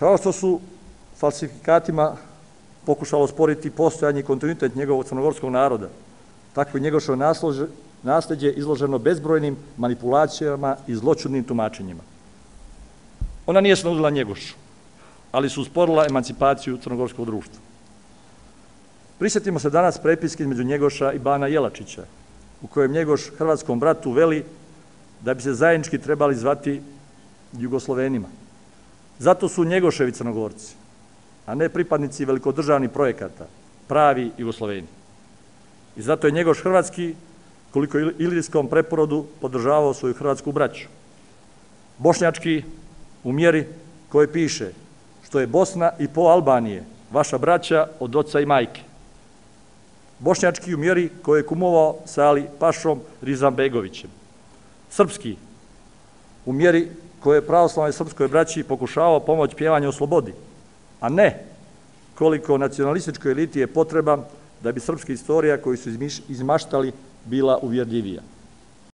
Kao što su falsifikatima pokušalo sporiti postojanje i kontinuitet njegovog crnogorskog naroda, tako i njegošo nasljeđe izloženo bezbrojnim manipulacijama i zločudnim tumačenjima. Ona nije snudila njegošu, ali su usporila emancipaciju crnogorskog društva. Prisjetimo se danas prepiske između Njegoša i Bana Jelačića, u kojem Njegoš hrvatskom bratu veli da bi se zajednički trebali zvati Jugoslovenima. Zato su Njegoševi crnogorci, a ne pripadnici velikodržavnih projekata, pravi Jugosloveni. I zato je Njegoš hrvatski, koliko ilirijskom preporodu, podržavao svoju hrvatsku braću. Bošnjački, u mjeri koje piše što je Bosna i po Albanije, vaša braća od oca i majke. Bošnjački u mjeri koje je kumovao sa Ali Pašom Rizambegovićem. Srpski u mjeri koje je pravoslavnoj srpskoj braći pokušavao pomoć pjevanja o slobodi, a ne koliko nacionalističkoj eliti je potreba da bi srpska istorija koju su izmaštali bila uvjerljivija.